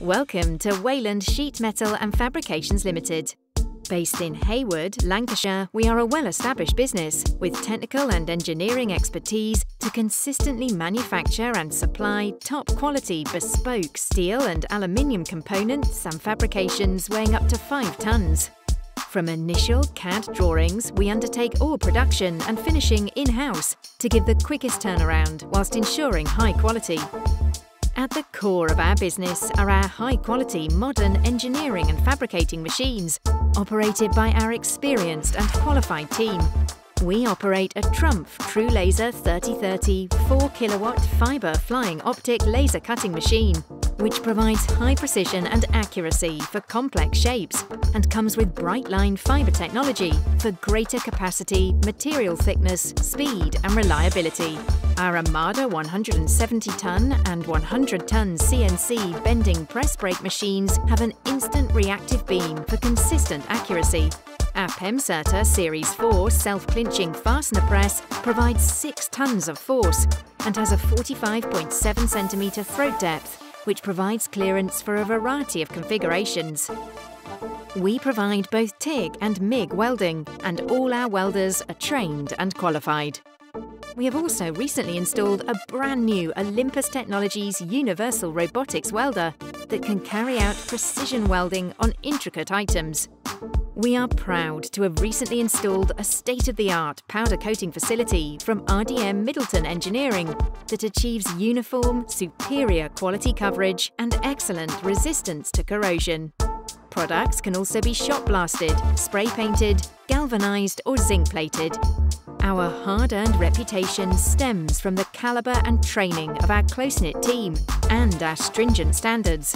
Welcome to Wayland Sheet Metal and Fabrications Limited. Based in Heywood, Lancashire, we are a well-established business with technical and engineering expertise to consistently manufacture and supply top-quality bespoke steel and aluminium components and fabrications weighing up to 5 tonnes. From initial CAD drawings, we undertake all production and finishing in-house to give the quickest turnaround whilst ensuring high quality. At the core of our business are our high-quality modern engineering and fabricating machines, operated by our experienced and qualified team. We operate a Trumpf TrueLaser 3030 4 kilowatt fibre flying optic laser cutting machine which provides high precision and accuracy for complex shapes and comes with Brightline fibre technology for greater capacity, material thickness, speed and reliability. Our Amada 170-ton and 100-ton CNC bending press brake machines have an instant reactive beam for consistent accuracy. Our PEMSERTER Series 4 self-clinching fastener press provides 6 tonnes of force and has a 45.7cm throat depth which provides clearance for a variety of configurations. We provide both TIG and MIG welding, and all our welders are trained and qualified. We have also recently installed a brand new Olympus Technologies Universal Robotics Welder that can carry out precision welding on intricate items. We are proud to have recently installed a state-of-the-art powder coating facility from RDM Middleton Engineering that achieves uniform, superior quality coverage and excellent resistance to corrosion. Products can also be shot blasted, spray painted, galvanised or zinc plated. Our hard-earned reputation stems from the calibre and training of our close-knit team and our stringent standards.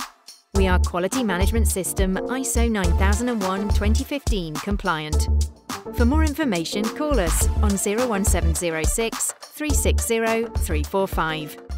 We are Quality Management System ISO 9001-2015 compliant. For more information, call us on 01706 360 345.